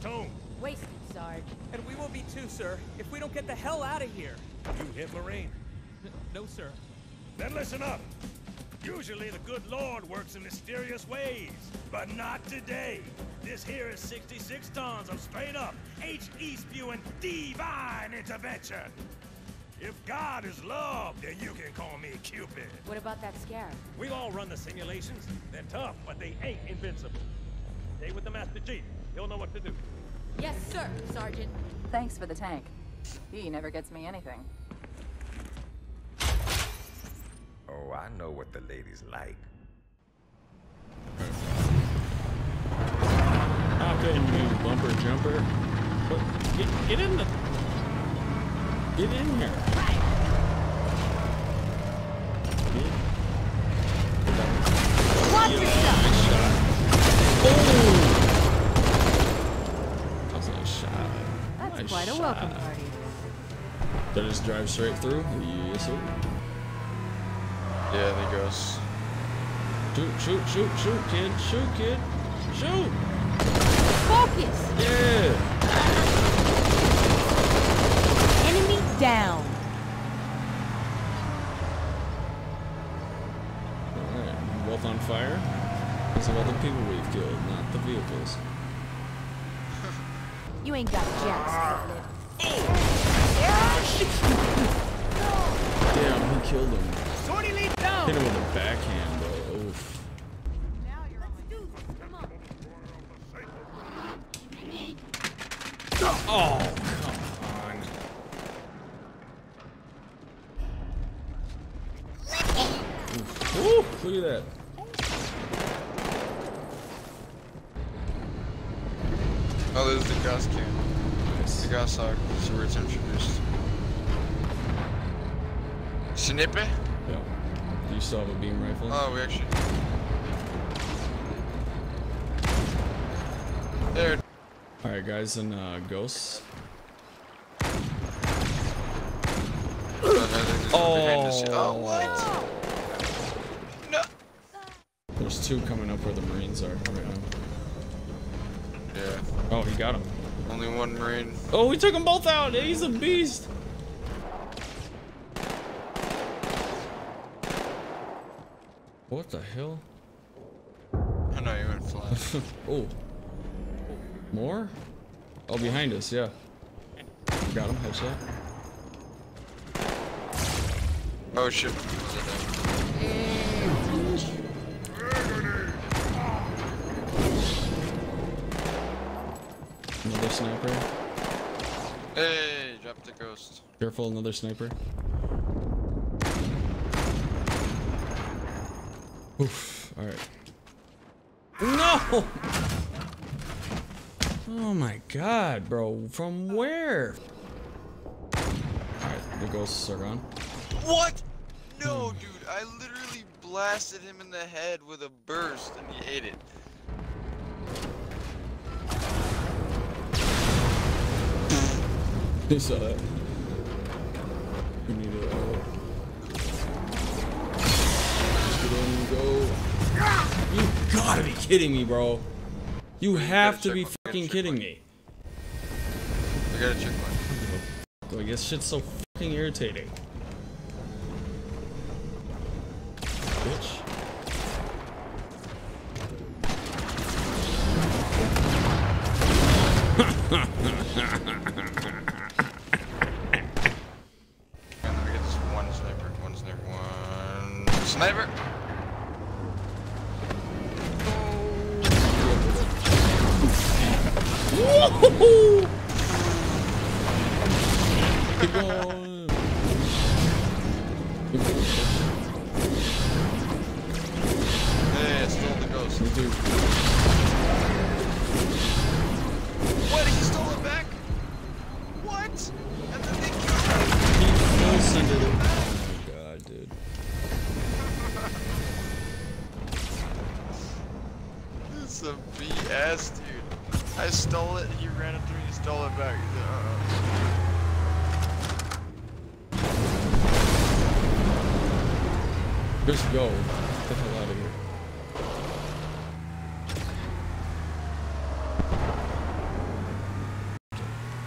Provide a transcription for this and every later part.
platoon? Wasted, Sarge. And we will be too, sir, if we don't get the hell out of here. You hit Marine? No, sir. Then listen up. Usually the good Lord works in mysterious ways, but not today. This here is 66 tons of straight up, H-E spewing divine intervention. If God is love, then you can call me Cupid. What about that scarab? We all run the simulations. They're tough, but they ain't invincible. Stay with the Master Chief. He'll know what to do. Yes, sir, Sergeant. Thanks for the tank. He never gets me anything. Oh, I know what the ladies like. Hop in, you bumper jumper. But get, get in the. Get in here. Get- Watch yourself! Oh! That was a nice shot. That's Nice quite a shot. Welcome ah. party. Did I just drive straight through? Yes, sir. Yeah, there goes. Shoot, shoot, shoot, shoot, kid. Shoot, kid. Shoot! Focus! Yeah! Enemy down. Alright, both on fire. It's about the people we've killed, not the vehicles. You ain't got jack split Damn, he killed him. Sortie lead down! Hit him with a backhand, though. Oof. Oh, come on. Oof. Ooh, look at that. Oh, there's the gas can. The. So it's introduced. Snippy? Yeah. Do you still have a beam rifle? Oh, we actually. There. Alright, guys, and uh, ghosts. Oh. oh, what? No. There's two coming up where the Marines are right now. Yeah. Oh, he got him. Only one Marine. Oh, we took them both out. He's a beast. What the hell? Oh no, you went flat. oh. More? Oh, behind us, yeah. Got him, headshot. oh shit. Sniper. Hey, drop the ghost. Careful, another sniper. Oof, alright. No! Oh my god, bro. From where? Alright, the ghosts are gone. What? No, dude. I literally blasted him in the head with a burst and he ate it. You saw that. We need to uh, just get in and go. You gotta be kidding me, bro. You have to be fucking kidding me. I gotta check one. I guess shit's so fucking irritating. Bitch. And 우호호. 이거 Just go. Get the hell out of here.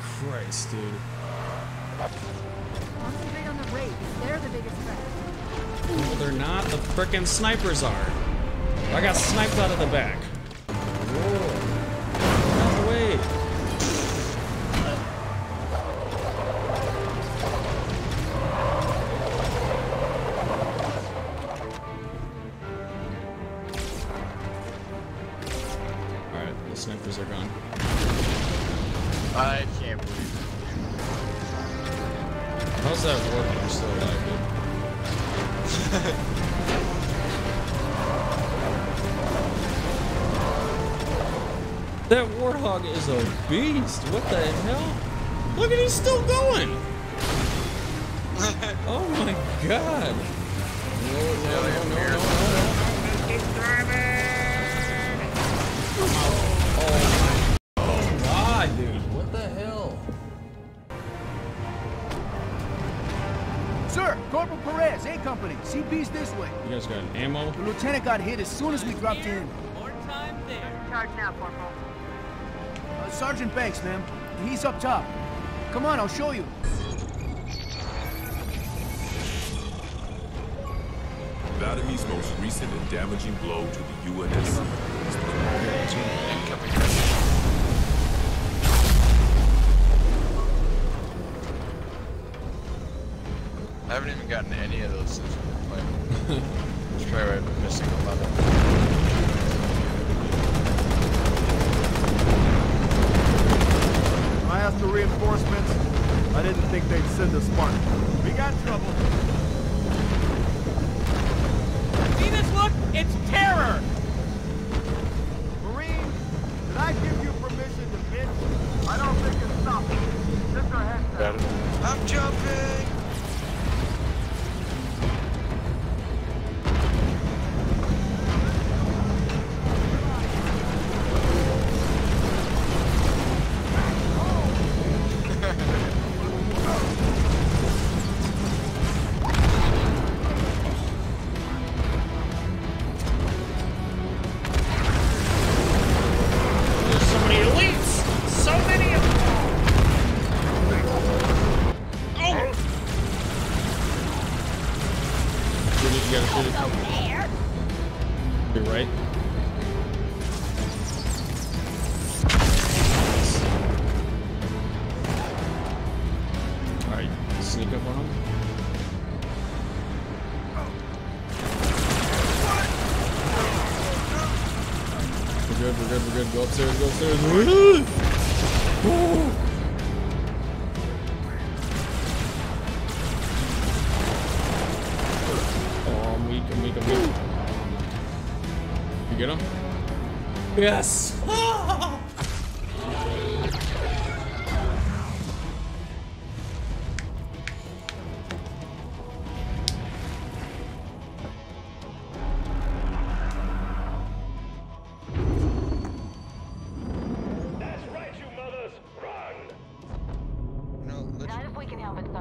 Christ, dude. Concentrate on the Wraiths. They're the biggest threat. No, they're not. The frickin' snipers are. I got sniped out of the back. Whoa. I can't believe it. How's that working? I'm still alive, dude. That warthog is a beast. What the hell? Look at he's still going. oh my god. No, no, no, no, no, no. Sir, Corporal Perez, A Company. CP's this way. You guys got ammo? The lieutenant got hit as soon as we dropped in. More time there. Charge now, Corporal. Uh, Sergeant Banks, ma'am. He's up top. Come on, I'll show you. Latimy's most recent and damaging blow to the UNSC. Incoming mission. I haven't even gotten any of those since we've been playing. Let's try right, I'm missing a level. When I asked for reinforcements, I didn't think they'd send us Spartan. We got trouble. Shoot it. You're right. Alright, sneak up on him. We're good, we're good, we're good. Go upstairs, go upstairs.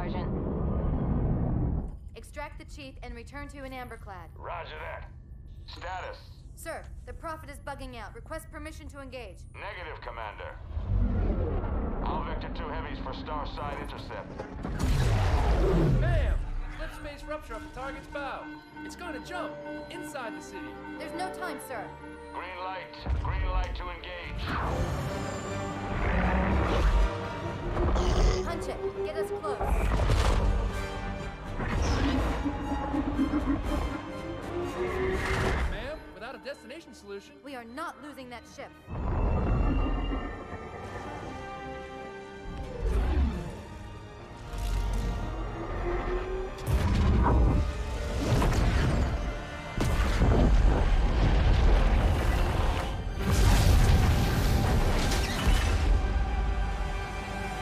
Sergeant. Extract the chief and return to In Amber Clad. Roger that. Status. Sir, the Prophet is bugging out. Request permission to engage. Negative, Commander. All Vector 2 heavies for star side intercept. Bam! Slip space rupture off the target's bow. It's going to jump inside the city. There's no time, sir. Green light. Green light to engage. Punch it. Get us close. Ma'am, without a destination solution, We are not losing that ship.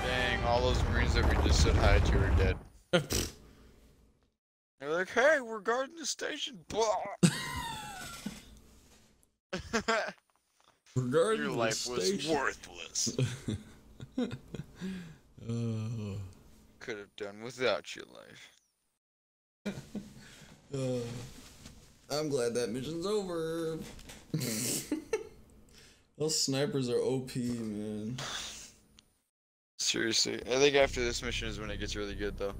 Dang, all those Marines that we just said hi to are dead. They're like, hey, we're guarding the station. Regarding Your life was worthless. Uh, Could have done without your life. uh, I'm glad that mission's over. Those snipers are OP, man. Seriously, I think after this mission is when it gets really good, though.